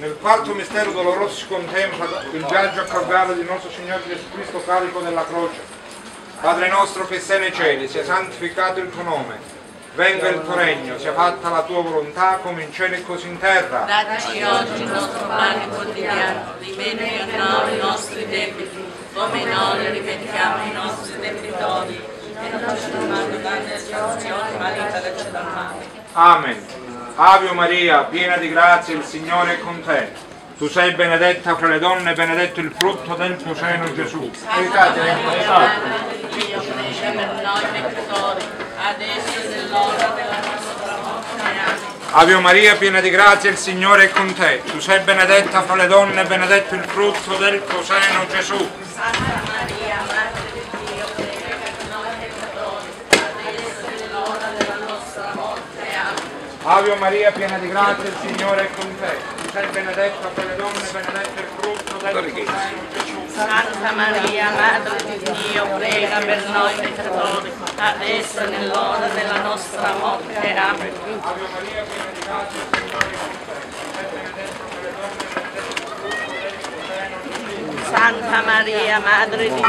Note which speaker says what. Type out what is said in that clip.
Speaker 1: Nel quarto mistero doloroso si contempla il viaggio a Calvario di nostro Signore Gesù Cristo carico della croce. Padre nostro che sei nei cieli, sia santificato il tuo nome. Venga il tuo regno, sia fatta la tua volontà come in cielo e così in terra.
Speaker 2: Dacci oggi il nostro pane quotidiano, rimetti a noi i nostri debiti, come noi rimettiamo i nostri debitori, e non ci domandi dalle tentazioni, ma liberaci dal male.
Speaker 1: Amen. Ave Maria, piena di grazia, il Signore è con te. Tu sei benedetta fra le donne, benedetto il frutto del tuo seno Gesù. Predicate,
Speaker 2: Madre di Dio, prega per noi peccatori, adesso è nell'ora della nostra morte. Amen.
Speaker 1: Ave Maria, piena di grazia, il Signore è con te. Tu sei benedetta fra le donne, benedetto il frutto del tuo seno Gesù.
Speaker 2: Santa Maria, Madre di Dio, prega per noi peccatori, adesso è nell'ora della nostra morte. Amen.
Speaker 1: Ave Maria, piena di grazia, il Signore è con te. Tu sei benedetta fra le donne, benedetto il frutto del tuo seno Gesù.
Speaker 2: Santa Maria, Madre di Dio, prega per noi peccatori, adesso e nell'ora della nostra morte. Amen.
Speaker 1: Ave Maria, piena di grazia, il Signore è con te. Sei benedetta fra le donne, benedetto il frutto del tuo seno Gesù.
Speaker 2: Santa Maria, Madre di